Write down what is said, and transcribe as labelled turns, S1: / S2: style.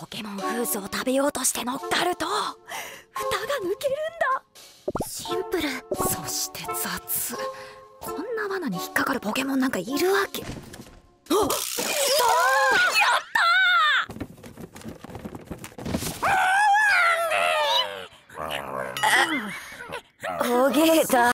S1: ポケモンフーズを食べようとして乗っかると蓋が抜けるんだ。シンプル。そして雑。こんな罠に引っかかるポケモンなんかいるわけ。あっやったー！おげーだ